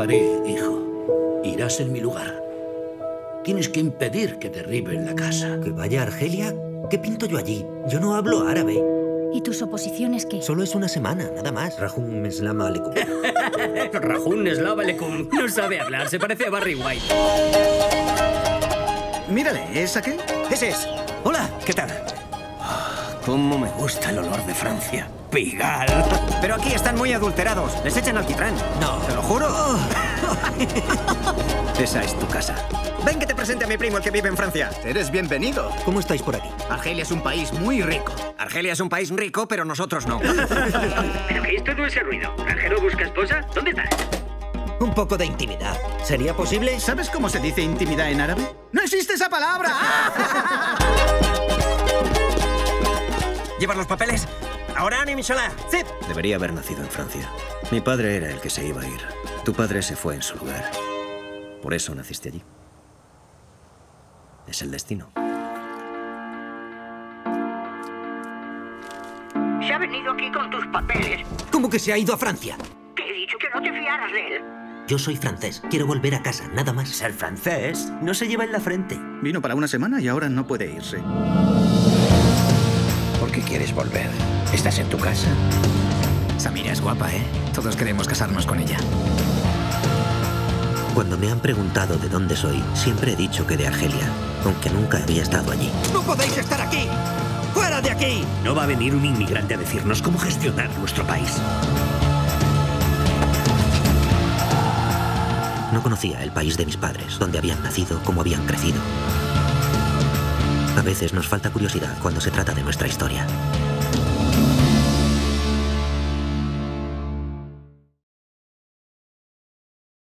Faré, hijo. Irás en mi lugar. Tienes que impedir que derriben la casa. ¿Que vaya a Argelia? ¿Qué pinto yo allí? Yo no hablo árabe. ¿Y tus oposiciones qué? Solo es una semana, nada más. Rahum Meslam Aleikum. Rajun Slavalekum. No sabe hablar, se parece a Barry White. Mírale, ¿es aquel? Ese es. Hola, ¿qué tal? Cómo me gusta el olor de Francia. Pigal. Pero aquí están muy adulterados. Les echan alquitrán. No. Te lo juro. Esa es tu casa. Ven que te presente a mi primo, el que vive en Francia. Eres bienvenido. ¿Cómo estáis por aquí? Argelia es un país muy rico. Argelia es un país rico, pero nosotros no. ¿Pero qué es todo ese ruido? ¿Granjero busca esposa? ¿Dónde estás? Un poco de intimidad. ¿Sería posible? ¿Sabes cómo se dice intimidad en árabe? ¡No existe esa palabra! ¿Llevas los papeles? Ahora, ni Michola. Sí. Debería haber nacido en Francia. Mi padre era el que se iba a ir. Tu padre se fue en su lugar. Por eso naciste allí. Es el destino. Se ha venido aquí con tus papeles. ¿Cómo que se ha ido a Francia? Te he dicho que no te fiaras de él. Yo soy francés. Quiero volver a casa, nada más. Ser francés no se lleva en la frente. Vino para una semana y ahora no puede irse. ¿Por qué quieres volver? ¿Estás en tu casa? Samira es guapa, ¿eh? Todos queremos casarnos con ella. Cuando me han preguntado de dónde soy, siempre he dicho que de Argelia, aunque nunca había estado allí. ¡No podéis estar aquí! ¡Fuera de aquí! No va a venir un inmigrante a decirnos cómo gestionar nuestro país. No conocía el país de mis padres, dónde habían nacido, cómo habían crecido. A veces nos falta curiosidad cuando se trata de nuestra historia.